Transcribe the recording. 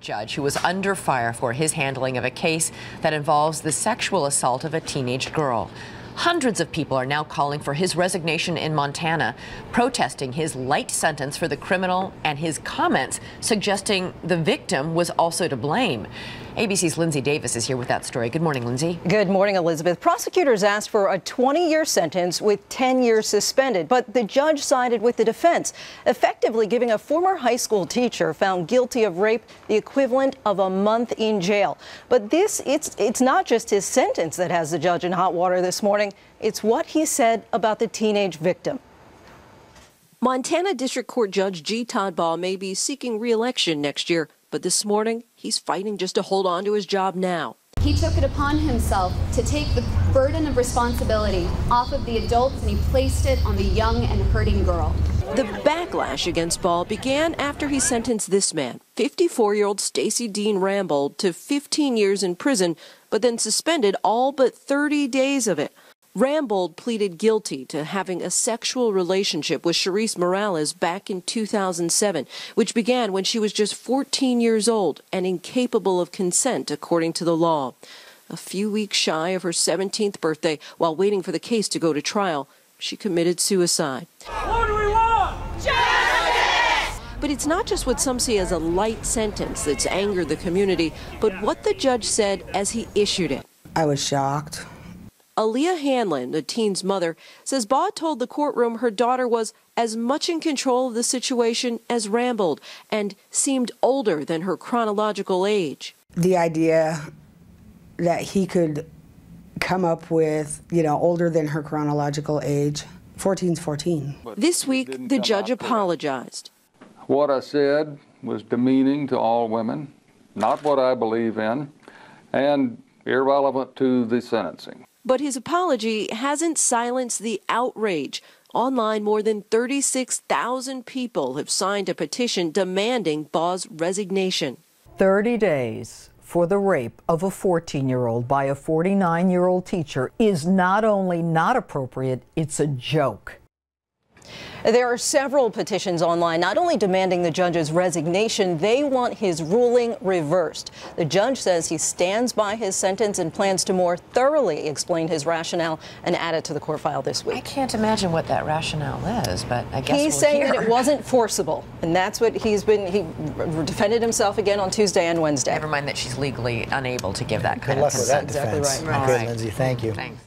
Judge who was under fire for his handling of a case that involves the sexual assault of a teenage girl. Hundreds of people are now calling for his resignation in Montana, protesting his light sentence for the criminal and his comments suggesting the victim was also to blame. ABC's Lindsay Davis is here with that story. Good morning, Lindsay. Good morning, Elizabeth. Prosecutors asked for a 20 year sentence with 10 years suspended, but the judge sided with the defense, effectively giving a former high school teacher found guilty of rape the equivalent of a month in jail. But this, it's, it's not just his sentence that has the judge in hot water this morning, it's what he said about the teenage victim. Montana District Court Judge G. Todd Baugh may be seeking re-election next year, but this morning he's fighting just to hold on to his job now. He took it upon himself to take the burden of responsibility off of the adults and he placed it on the young and hurting girl. The backlash against Baugh began after he sentenced this man, 54 year old Stacey Dean Rambold, to 15 years in prison, but then suspended all but 30 days of it. Rambold pleaded guilty to having a sexual relationship with Cherice Moralez back in 2007, which began when she was just 14 years old and incapable of consent according to the law. A few weeks shy of her 17th birthday, while waiting for the case to go to trial, she committed suicide. What do we want? Justice! But it's not just what some see as a light sentence that's angered the community, but what the judge said as he issued it. I was shocked. Auliea Hanlon, the teen's mother, says Baugh told the courtroom her daughter was as much in control of the situation as Rambold and seemed older than her chronological age. The idea that he could come up with, you know, older than her chronological age. 14's 14. This week, the judge apologized. What I said was demeaning to all women, not what I believe in, and irrelevant to the sentencing. But his apology hasn't silenced the outrage. Online, more than 36,000 people have signed a petition demanding Baugh's resignation. 30 days for the rape of a 14 year old by a 49 year old teacher is not only not appropriate, it's a joke. There are several petitions online not only demanding the judge's resignation, they want his ruling reversed. The judge says he stands by his sentence and plans to more thoroughly explain his rationale and add it to the court file this week. I can't imagine what that rationale is, but I guess he's we'll saying hear. that it wasn't forcible, and that's what he's been. He defended himself again on Tuesday and Wednesday. Never mind that she's legally unable to give that kind Good luck of with that consent. defense. Exactly right. Good, right. Lindsay. Thank you. Thanks.